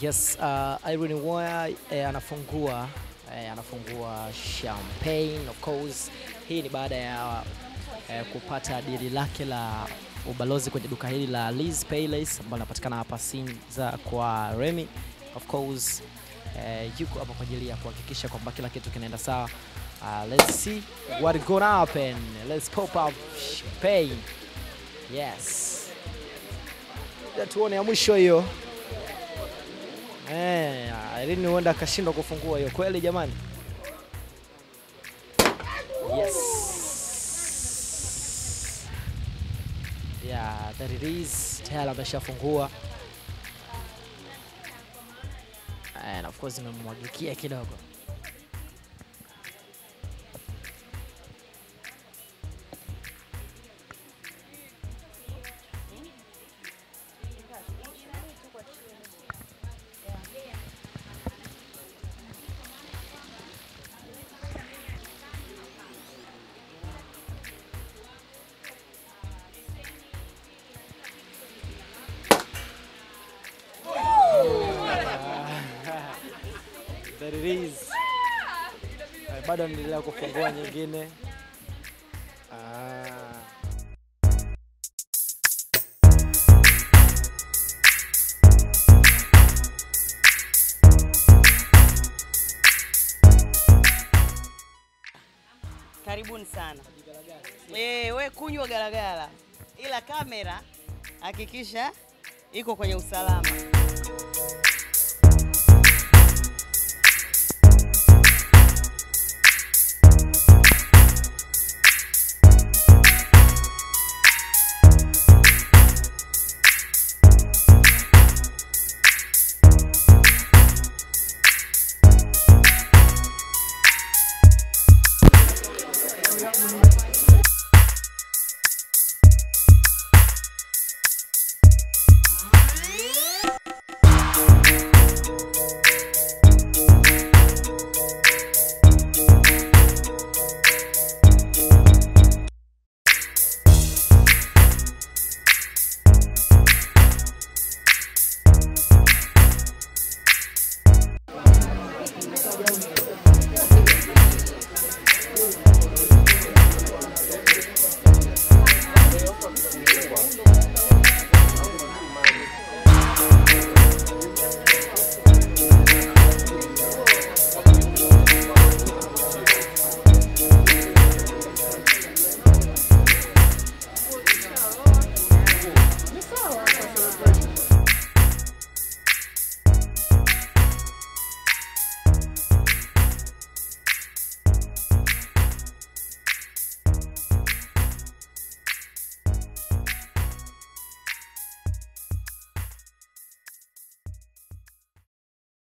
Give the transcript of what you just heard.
Yes, uh, Irene Uwoya eh, anafungua eh, anafungua champagne of course. Hii ni baada ya eh, kupata dili lake la ubalozi kwenye duka hili la Liz Palace ambalo linapatikana hapa Sinza kwa Remy. Of course eh, yuko hapa kwa ajili ya kuhakikisha kwamba kila kitu kinaenda sawa. Uh, let's see what gonna happen. Let's pop up champagne. Yes. Tuone ya mwisho hiyo. Eh, ni huenda akashindwa kufungua hiyo kweli jamani. Yes. Yeah, that it is. Tayari ameshafungua. And of course imemwagikia kidogo. That it is. Bado anaendelea kufungua nyingine. Ah. Karibuni sana. Eh, we kunywa galagala, ila kamera hakikisha iko kwenye usalama. Yeah.